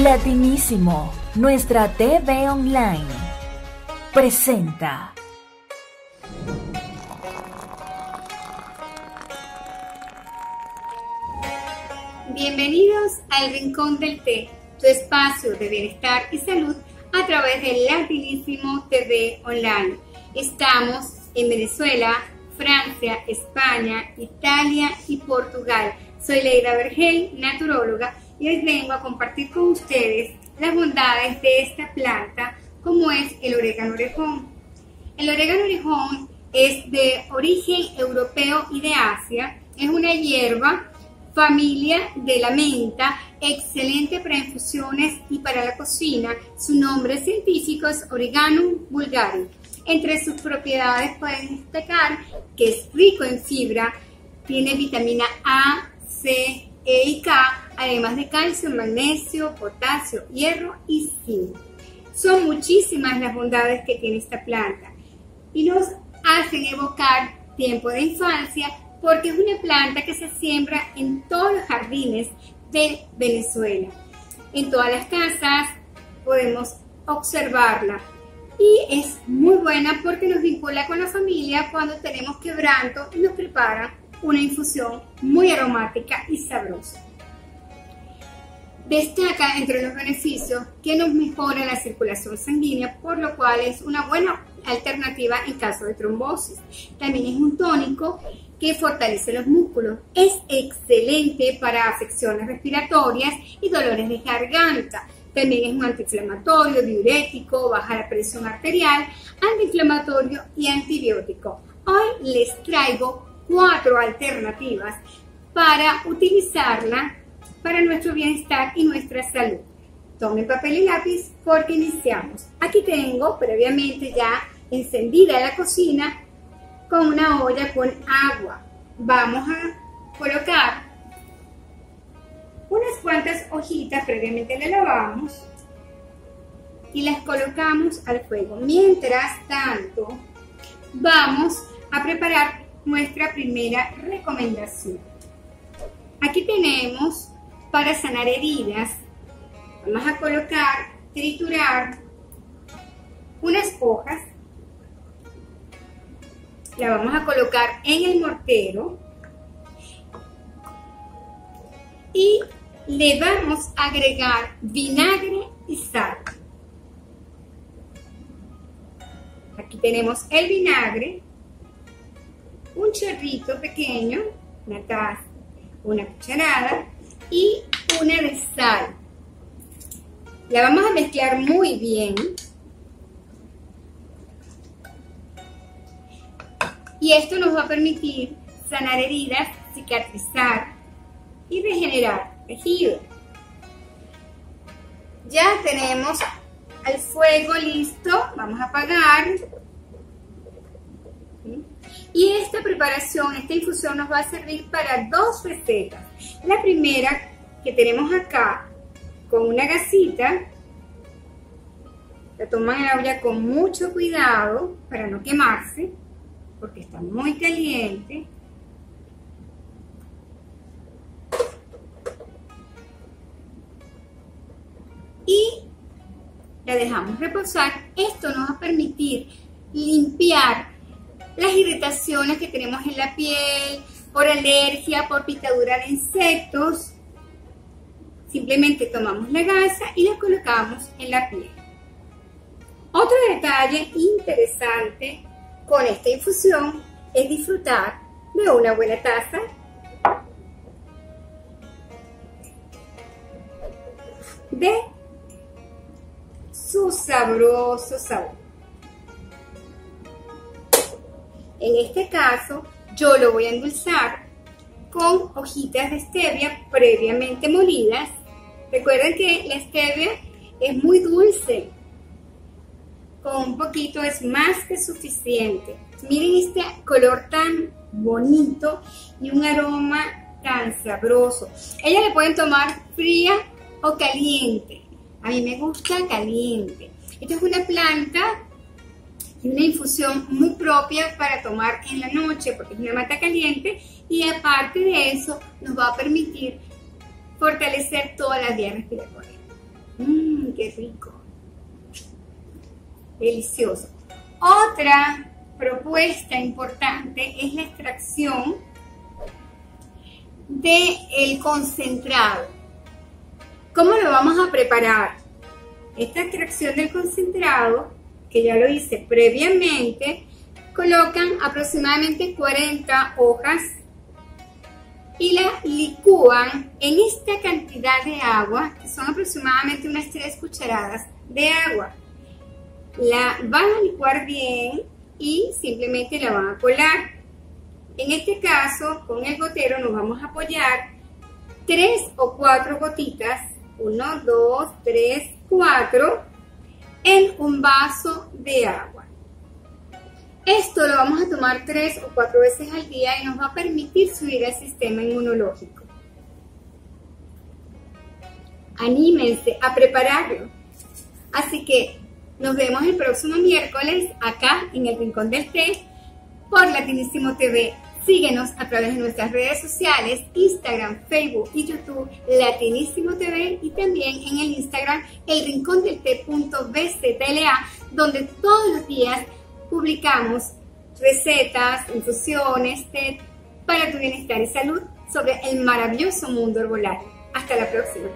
Latinísimo, nuestra TV online, presenta. Bienvenidos al Rincón del Té, tu espacio de bienestar y salud a través de Latinísimo TV online. Estamos en Venezuela, Francia, España, Italia y Portugal. Soy Leida Vergel, naturóloga y hoy vengo a compartir con ustedes las bondades de esta planta como es el orégano orejón. El orégano orejón es de origen europeo y de Asia, es una hierba familia de la menta, excelente para infusiones y para la cocina. Su nombre científico es Oreganum vulgaris. Entre sus propiedades pueden destacar que es rico en fibra, tiene vitamina A, C, E y K, además de calcio, magnesio, potasio, hierro y zinc. Son muchísimas las bondades que tiene esta planta y nos hacen evocar tiempo de infancia porque es una planta que se siembra en todos los jardines de Venezuela. En todas las casas podemos observarla y es muy buena porque nos vincula con la familia cuando tenemos quebranto y nos prepara una infusión muy aromática y sabrosa. Destaca entre los beneficios que nos mejora la circulación sanguínea, por lo cual es una buena alternativa en caso de trombosis. También es un tónico que fortalece los músculos. Es excelente para afecciones respiratorias y dolores de garganta. También es un antiinflamatorio, diurético, baja la presión arterial, antiinflamatorio y antibiótico. Hoy les traigo cuatro alternativas para utilizarla para nuestro bienestar y nuestra salud. Tomen papel y lápiz porque iniciamos. Aquí tengo previamente ya encendida la cocina con una olla con agua. Vamos a colocar unas cuantas hojitas, previamente las lavamos y las colocamos al fuego. Mientras tanto, vamos a preparar nuestra primera recomendación. Aquí tenemos para sanar heridas. Vamos a colocar, triturar unas hojas. La vamos a colocar en el mortero. Y le vamos a agregar vinagre y sal. Aquí tenemos el vinagre, un chorrito pequeño, una taza, una cucharada y una de sal. La vamos a mezclar muy bien. Y esto nos va a permitir sanar heridas, cicatrizar y regenerar tejido. Ya tenemos el fuego listo, vamos a apagar. Y esta preparación, esta infusión nos va a servir para dos recetas. La primera que tenemos acá, con una gasita, la toman en la olla con mucho cuidado para no quemarse, porque está muy caliente. Y la dejamos reposar. Esto nos va a permitir limpiar las irritaciones que tenemos en la piel, por alergia, por picadura de insectos. Simplemente tomamos la gasa y la colocamos en la piel. Otro detalle interesante con esta infusión es disfrutar de una buena taza de su sabroso sabor. En este caso, yo lo voy a endulzar con hojitas de stevia previamente molidas. Recuerden que la stevia es muy dulce. Con un poquito es más que suficiente. Miren este color tan bonito y un aroma tan sabroso. Ella le pueden tomar fría o caliente. A mí me gusta caliente. Esta es una planta una infusión muy propia para tomar en la noche porque es una mata caliente y aparte de eso nos va a permitir fortalecer todas las vías respiratorias. Mmm, qué rico. Delicioso. Otra propuesta importante es la extracción del el concentrado. ¿Cómo lo vamos a preparar? Esta extracción del concentrado, que ya lo hice previamente, colocan aproximadamente 40 hojas y la licúan en esta cantidad de agua, que son aproximadamente unas 3 cucharadas de agua. La van a licuar bien y simplemente la van a colar. En este caso, con el gotero nos vamos a apoyar 3 o 4 gotitas, 1, 2, 3, 4, en un vaso de agua. Esto lo vamos a tomar tres o cuatro veces al día y nos va a permitir subir el sistema inmunológico. Anímense a prepararlo. Así que nos vemos el próximo miércoles acá en el Rincón del Té por Latinísimo TV. Síguenos a través de nuestras redes sociales, Instagram, Facebook y YouTube, Latinísimo TV y también en el Instagram, el donde todos los días publicamos recetas, infusiones, té para tu bienestar y salud sobre el maravilloso mundo herbolario. Hasta la próxima.